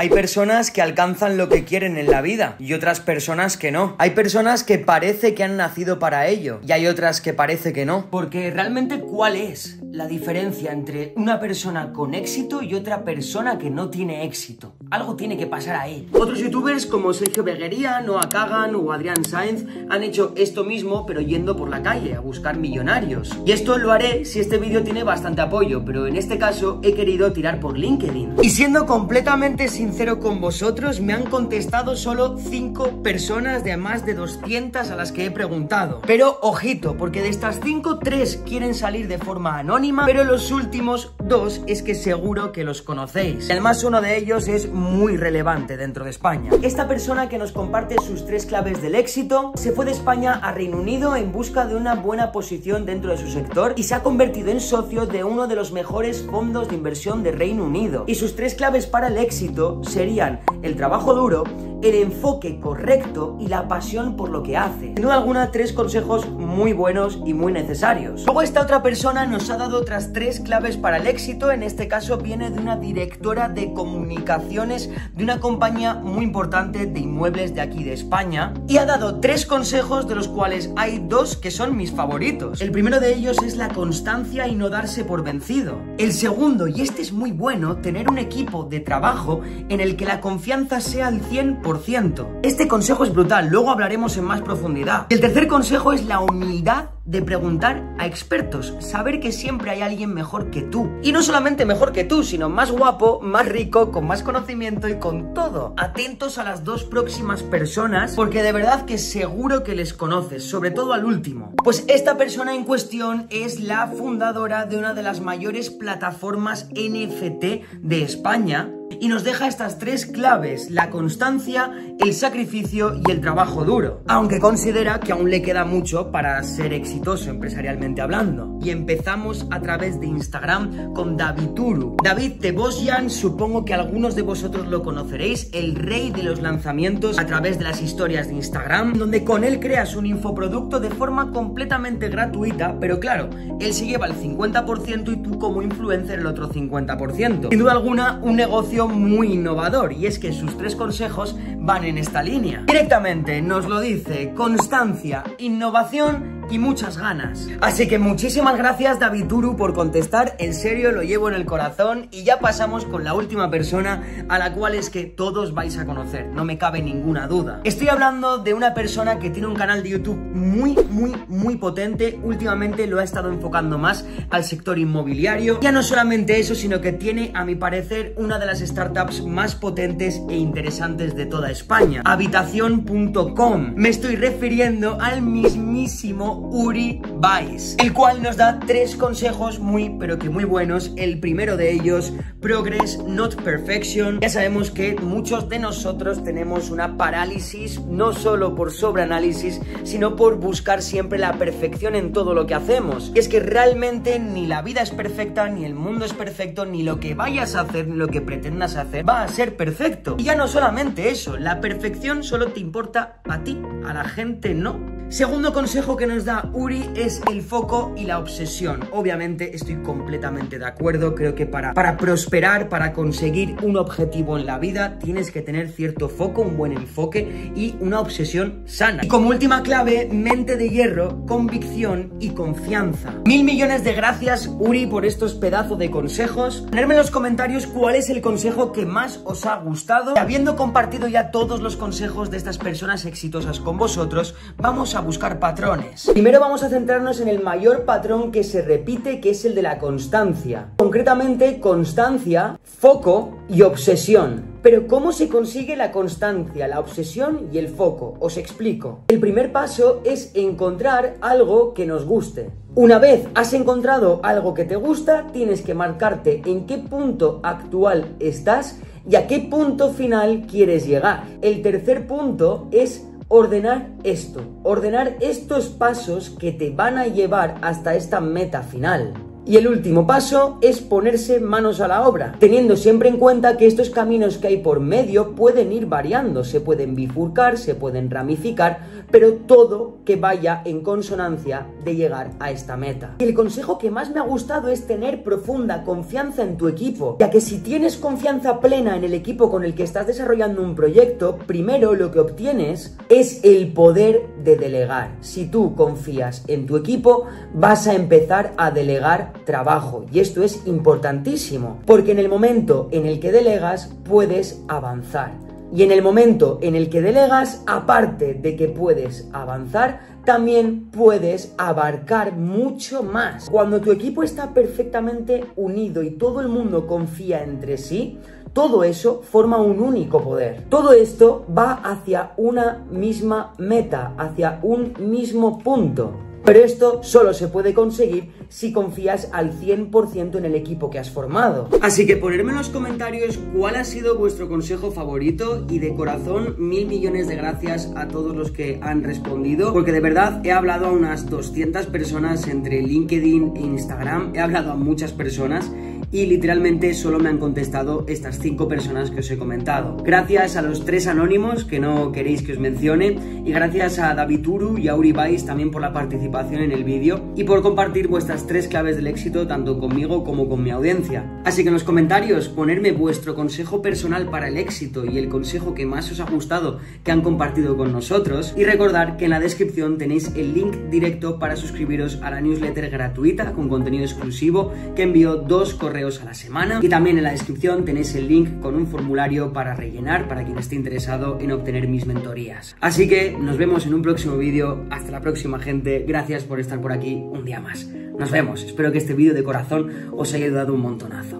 Hay personas que alcanzan lo que quieren en la vida y otras personas que no. Hay personas que parece que han nacido para ello y hay otras que parece que no. Porque realmente, ¿cuál es la diferencia entre una persona con éxito y otra persona que no tiene éxito? Algo tiene que pasar ahí. Otros youtubers como Sergio Beguería, Noah Kagan o Adrián Sainz han hecho esto mismo pero yendo por la calle a buscar millonarios. Y esto lo haré si este vídeo tiene bastante apoyo, pero en este caso he querido tirar por LinkedIn. Y siendo completamente sincero con vosotros, me han contestado solo 5 personas de más de 200 a las que he preguntado. Pero ojito, porque de estas 5, 3 quieren salir de forma anónima, pero los últimos dos es que seguro que los conocéis. Además, uno de ellos es muy relevante dentro de España. Esta persona que nos comparte sus tres claves del éxito se fue de España a Reino Unido en busca de una buena posición dentro de su sector y se ha convertido en socio de uno de los mejores fondos de inversión de Reino Unido. Y sus tres claves para el éxito serían el trabajo duro, el enfoque correcto y la pasión por lo que hace. Sin duda alguna, tres consejos muy buenos y muy necesarios. Luego esta otra persona nos ha dado otras tres claves para el éxito. En este caso viene de una directora de comunicaciones de una compañía muy importante de inmuebles de aquí de España. Y ha dado tres consejos de los cuales hay dos que son mis favoritos. El primero de ellos es la constancia y no darse por vencido. El segundo, y este es muy bueno, tener un equipo de trabajo en el que la confianza sea al 100%. Este consejo es brutal, luego hablaremos en más profundidad. El tercer consejo es la humildad de preguntar a expertos, saber que siempre hay alguien mejor que tú. Y no solamente mejor que tú, sino más guapo, más rico, con más conocimiento y con todo. Atentos a las dos próximas personas, porque de verdad que seguro que les conoces, sobre todo al último. Pues esta persona en cuestión es la fundadora de una de las mayores plataformas NFT de España, y nos deja estas tres claves, la constancia, el sacrificio y el trabajo duro, aunque considera que aún le queda mucho para ser exitoso empresarialmente hablando. Y empezamos a través de Instagram con David Turu. David Tebosian, supongo que algunos de vosotros lo conoceréis, el rey de los lanzamientos a través de las historias de Instagram, donde con él creas un infoproducto de forma completamente gratuita, pero claro, él se lleva el 50% y tú como influencer el otro 50%. Sin duda alguna, un negocio muy innovador y es que sus tres consejos van en esta línea. Directamente nos lo dice constancia, innovación y muchas ganas. Así que muchísimas gracias David Turu por contestar, en serio lo llevo en el corazón y ya pasamos con la última persona a la cual es que todos vais a conocer, no me cabe ninguna duda. Estoy hablando de una persona que tiene un canal de YouTube muy, muy, muy potente, últimamente lo ha estado enfocando más al sector inmobiliario. Ya no solamente eso, sino que tiene, a mi parecer, una de las startups más potentes e interesantes de toda España, habitación.com. Me estoy refiriendo al mismísimo Uri Vice, el cual nos da tres consejos muy, pero que muy buenos. El primero de ellos, Progress, not Perfection. Ya sabemos que muchos de nosotros tenemos una parálisis, no solo por sobreanálisis, sino por buscar siempre la perfección en todo lo que hacemos. Y es que realmente ni la vida es perfecta, ni el mundo es perfecto, ni lo que vayas a hacer, ni lo que pretendas hacer va a ser perfecto. Y ya no solamente eso, la perfección solo te importa a ti, a la gente no. Segundo consejo que nos da Uri es el foco y la obsesión. Obviamente estoy completamente de acuerdo, creo que para, para prosperar, para conseguir un objetivo en la vida, tienes que tener cierto foco, un buen enfoque y una obsesión sana. Y como última clave, mente de hierro, convicción y confianza. Mil millones de gracias Uri por estos pedazos de consejos. Ponerme en los comentarios cuál es el consejo que más os ha gustado. Y habiendo compartido ya todos los consejos de estas personas exitosas con vosotros, vamos a buscar patrones. Primero vamos a centrarnos en el mayor patrón que se repite, que es el de la constancia. Concretamente, constancia, foco y obsesión. Pero ¿cómo se consigue la constancia, la obsesión y el foco? Os explico. El primer paso es encontrar algo que nos guste. Una vez has encontrado algo que te gusta, tienes que marcarte en qué punto actual estás y a qué punto final quieres llegar. El tercer punto es ordenar esto, ordenar estos pasos que te van a llevar hasta esta meta final. Y el último paso es ponerse manos a la obra, teniendo siempre en cuenta que estos caminos que hay por medio pueden ir variando, se pueden bifurcar, se pueden ramificar, pero todo que vaya en consonancia de llegar a esta meta. Y el consejo que más me ha gustado es tener profunda confianza en tu equipo, ya que si tienes confianza plena en el equipo con el que estás desarrollando un proyecto, primero lo que obtienes es el poder de delegar. Si tú confías en tu equipo, vas a empezar a delegar trabajo. Y esto es importantísimo, porque en el momento en el que delegas, puedes avanzar. Y en el momento en el que delegas, aparte de que puedes avanzar, también puedes abarcar mucho más. Cuando tu equipo está perfectamente unido y todo el mundo confía entre sí, todo eso forma un único poder. Todo esto va hacia una misma meta, hacia un mismo punto. Pero esto solo se puede conseguir si confías al 100% en el equipo que has formado. Así que ponerme en los comentarios cuál ha sido vuestro consejo favorito y de corazón mil millones de gracias a todos los que han respondido porque de verdad he hablado a unas 200 personas entre LinkedIn e Instagram, he hablado a muchas personas y literalmente solo me han contestado estas cinco personas que os he comentado. Gracias a los tres anónimos que no queréis que os mencione y gracias a David Uru y a Uri también por la participación en el vídeo y por compartir vuestras tres claves del éxito tanto conmigo como con mi audiencia. Así que en los comentarios ponerme vuestro consejo personal para el éxito y el consejo que más os ha gustado que han compartido con nosotros y recordar que en la descripción tenéis el link directo para suscribiros a la newsletter gratuita con contenido exclusivo que envío dos a la semana. Y también en la descripción tenéis el link con un formulario para rellenar para quien esté interesado en obtener mis mentorías. Así que nos vemos en un próximo vídeo. Hasta la próxima gente. Gracias por estar por aquí un día más. Nos vemos. Espero que este vídeo de corazón os haya ayudado un montonazo.